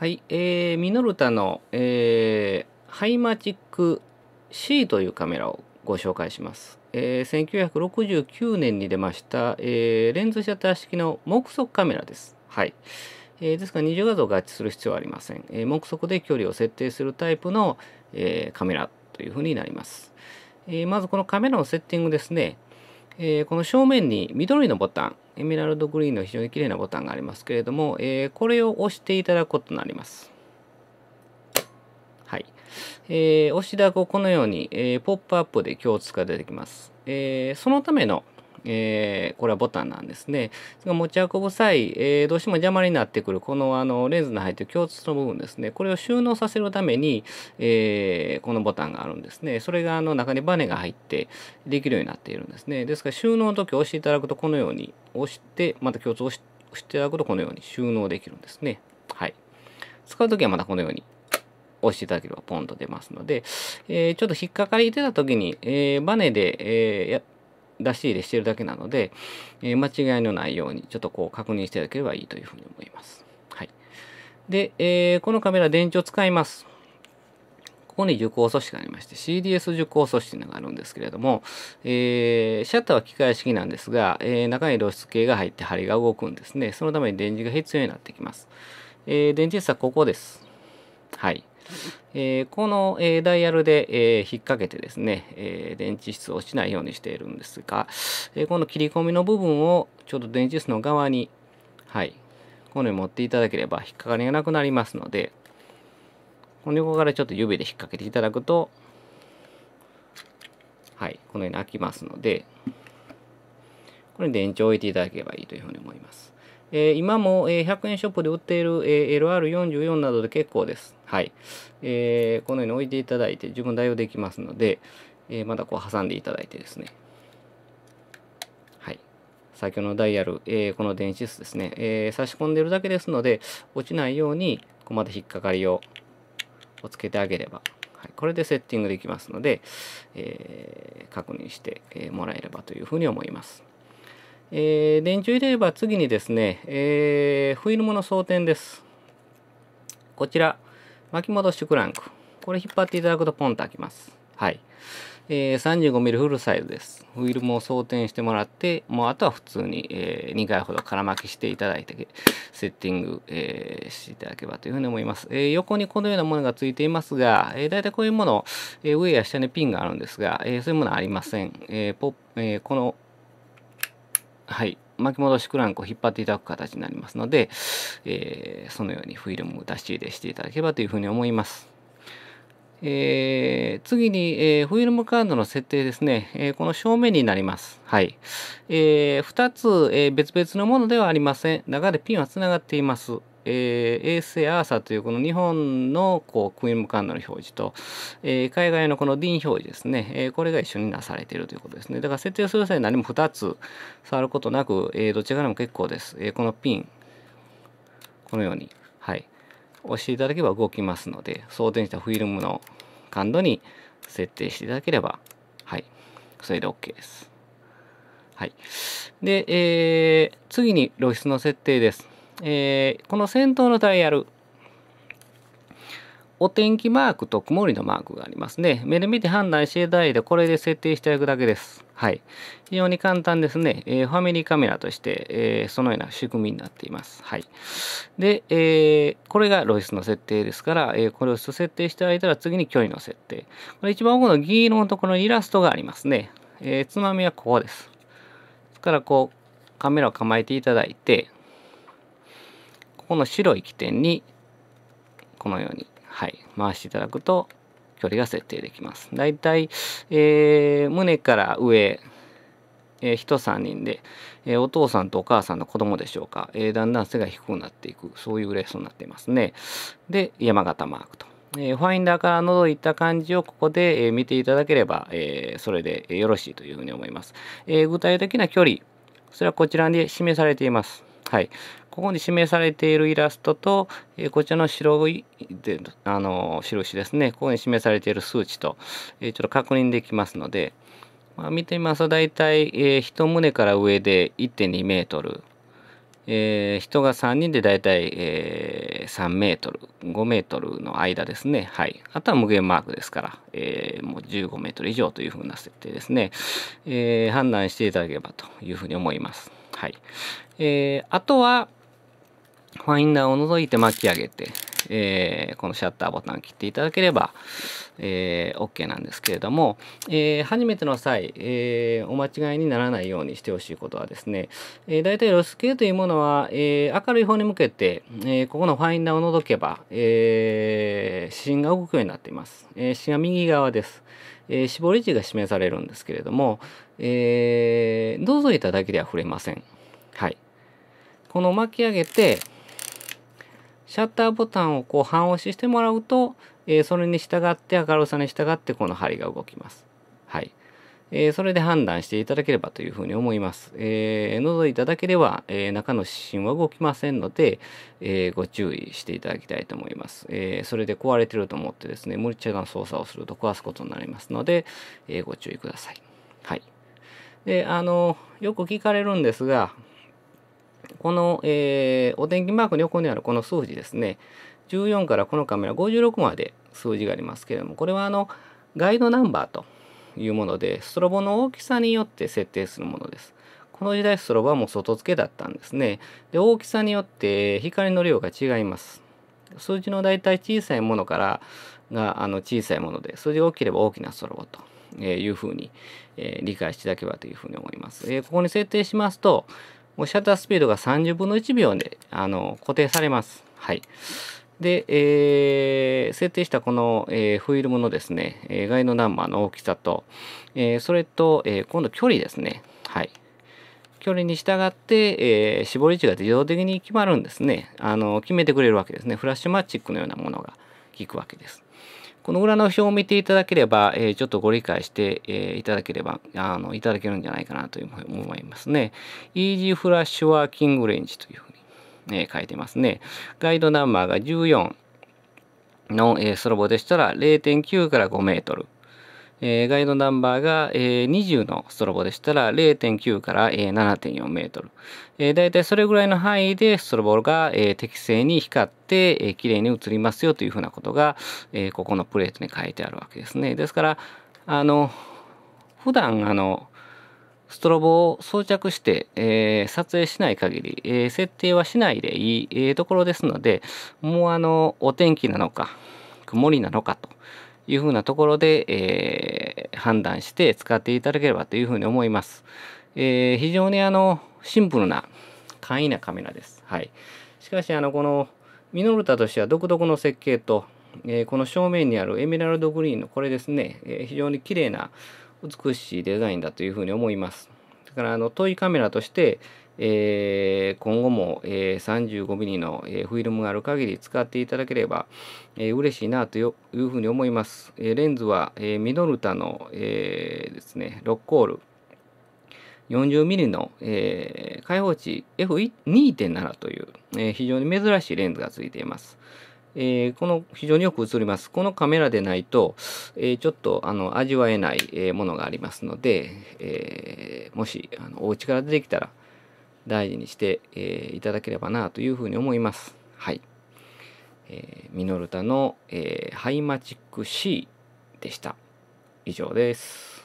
はい、えー、ミノルタの、えー、ハイマチック C というカメラをご紹介します。えー、1969年に出ました、えー、レンズシャッター式の目測カメラです。はい。えー、ですから二重画像を合致する必要はありません。えー、目測で距離を設定するタイプの、えー、カメラというふうになります。えー、まずこのカメラのセッティングですね。えー、この正面に緑のボタン、エメラルドグリーンの非常に綺麗なボタンがありますけれども、えー、これを押していただくことになります。はい。えー、押しだここのように、えー、ポップアップで共通が出てきます。えー、そのための、えー、これはボタンなんですね。持ち運ぶ際、えー、どうしても邪魔になってくるこのあのレンズの入ってる共通の部分ですね。これを収納させるために、えー、このボタンがあるんですね。それがあの中にバネが入ってできるようになっているんですね。ですから収納の時押していただくとこのように押して、また共通を押していただくとこのように収納できるんですね。はい。使う時はまたこのように押していただければポンと出ますので、えー、ちょっと引っかかり出た時に、えー、バネで、えー、出し入れしてるだけなので、えー、間違いのないようにちょっとこう確認していただければいいというふうに思います。はい。で、えー、このカメラ電池を使います。ここに受光素子がありまして CDS 受光素子というのがあるんですけれども、えー、シャッターは機械式なんですが、えー、中に露出系が入って針が動くんですね。そのために電池が必要になってきます。えー、電池室はここです。はい。えー、この、えー、ダイヤルで、えー、引っ掛けてですね、え電池質を落ちないようにしているんですが、えこの切り込みの部分をちょうど電池質の側に、はい、このように持っていただければ引っかかりがなくなりますので、この横からちょっと指で引っ掛けていただくと、はい、このように開きますので、これに電池を置いていただければいいというふうに思います。えー、今も、えー、100円ショップで売っている、えー、LR44 などで結構です。はい。えー、このように置いていただいて十分代用できますので、えー、またこう挟んでいただいてですね。はい。先ほどのダイヤル、えー、この電子室ですね、えー、差し込んでいるだけですので、落ちないように、こうまた引っかかりをつけてあげれば、はい、これでセッティングできますので、えー、確認してもらえればというふうに思います。えー、電池を入れれば次にですね、えー、フィルムの装填です。こちら、巻き戻しクランク。これ引っ張っていただくとポンと開きます。はい。えー、35mm フルサイズです。フィルムを装填してもらって、もうあとは普通に、えー、2回ほど空巻きしていただいて、セッティング、えー、していただければというふうに思います。えー、横にこのようなものがついていますが、えー、大体こういうもの、えー、上や下にピンがあるんですが、えー、そういうものはありません。えーポえー、このはい、巻き戻しクランクを引っ張っていただく形になりますので、えー、そのようにフィルムを出し入れしていただければというふうに思います。えー、次に、えー、フィルムカードの設定ですね、えー、この正面になります。はい。えー、2つ、えー、別々のものではありません。中でピンはつながっています。えー、衛星アーサというこの日本のこうクイーンムカンドの表示と、えー、海外のこの DIN 表示ですね、えー、これが一緒になされているということですね。だから設定する際に何も2つ触ることなく、えー、どちらからも結構です。えー、このピン、このように、はい、押していただければ動きますので、装填したフィルムの感度に設定していただければ、はい、それで OK です。はい。で、えー、次に露出の設定です。えー、この先頭のダイヤル、お天気マークと曇りのマークがありますね。目で見て判断していただいて、これで設定していただくだけです。はい。非常に簡単ですね。えー、ファミリーカメラとして、えー、そのような仕組みになっています。はい。で、えー、これが露出の設定ですから、え、これを設定していただいたら次に距離の設定。これ一番奥の銀色のところにイラストがありますね。え、つまみはここです。ですから、こう、カメラを構えていただいて、この白い起点にこのように、はい、回していただくと距離が設定できます。だいたい、えー、胸から上、えー、人3人で、えー、お父さんとお母さんの子供でしょうか、えー、だんだん背が低くなっていくそういうレースになっていますね。で山形マークと。えー、ファインダーから覗いた感じをここで、えー、見ていただければ、えー、それでよろしいというふうに思います。え具体的な距離、それはこちらに示されています。はい。ここに示されているイラストと、えー、こちらの白いであの印ですね、ここに示されている数値と、えー、ちょっと確認できますので、まあ、見てみますと大体、えー、1棟から上で1.2メートル、えー、人が3人でだいたい、えー、3メートル5メートルの間ですね。はい。あとは無限マークですから、えー、もう15メートル以上というふうな設定ですね、えー、判断していただければというふうに思います。はい、えー、あとはファインダーを除いて巻き上げて、えー、このシャッターボタンを切っていただければ、えー、OK なんですけれども、えー、初めての際、え、お間違いにならないようにしてほしいことはですね、えー、大体ロス系というものは、え、明るい方に向けて、え、ここのファインダーを除けば、えー、指針が動くようになっています。えー、指針は右側です。え、絞り値が示されるんですけれども、えー、覗いただけでは触れません。はい。この巻き上げて、シャッターボタンをこう半押ししてもらうと、えー、それに従って明るさに従ってこの針が動きます。はい。えー、それで判断していただければというふうに思います。えー、覗いただけでは、えー、中の指針は動きませんので、えご注意していただきたいと思います。えそれで壊れてると思ってですね、無理茶な操作をすると壊すことになりますので、えご注意ください。はい。で、あの、よく聞かれるんですが、この、えー、お天気マークの横にあるこの数字ですね、14からこのカメラ56まで数字がありますけれども、これはあのガイドナンバーというもので、ストロボの大きさによって設定するものです。この時代ストロボはもう外付けだったんですね。で、大きさによって光の量が違います。数字の大体小さいものからがあの小さいもので、数字が大きければ大きなストロボというふうに、えー、理解していただければというふうに思います。えー、ここに設定しますと、シャッタースピードが30分の1秒であの固定されます。はい。で、えー、設定したこの、えー、フィルムのですね、えー、ガイドナンバーの大きさと、えー、それと、えー、今度距離ですね。はい。距離に従って、えー、絞り値が自動的に決まるんですね。あの、決めてくれるわけですね。フラッシュマッチックのようなものが効くわけです。この裏の表を見ていただければ、えー、ちょっとご理解して、えー、いただければ、あの、いただけるんじゃないかなというふうに思いますね。Easy Flash Working Range というふうに、え、書いてますね。ガイドナンバーが14の、えー、スロボでしたら0.9から5メートル。えー、ガイドナンバーが、えー、20のストロボでしたら0.9から、えー、7.4メートル。えー、だいたいそれぐらいの範囲でストロボが、えー、適正に光って、えー、綺麗に映りますよというふうなことが、えー、ここのプレートに書いてあるわけですね。ですから、あの、普段、あの、ストロボを装着して、えー、撮影しない限り、えー、設定はしないでいい、えー、ところですので、もうあの、お天気なのか、曇りなのかというふうなところで、えー、判断して使っていただければというふうに思います。えー、非常にあのシンプルな簡易なカメラです。はい、しかしあのこのミノルタとしては独特の設計と、えー、この正面にあるエメラルドグリーンのこれですね、えー、非常に綺麗な美しいデザインだというふうに思います。だからあのトイカメラとして、えー、今後も、えー、35mm の、えー、フィルムがある限り使っていただければ、えー、嬉しいなというふうに思います。えー、レンズは、えー、ミノルタの、えー、ですね、ロッコール 40mm の、えー、開放値 F2.7 という、えー、非常に珍しいレンズがついています。えー、この非常によく映ります。このカメラでないと、えー、ちょっとあの味わえない、えー、ものがありますので、えー、もしあのお家から出てきたら、大事にして、えー、いただければなというふうに思います。はい。えー、ミノルタの、えー、ハイマチック C でした。以上です。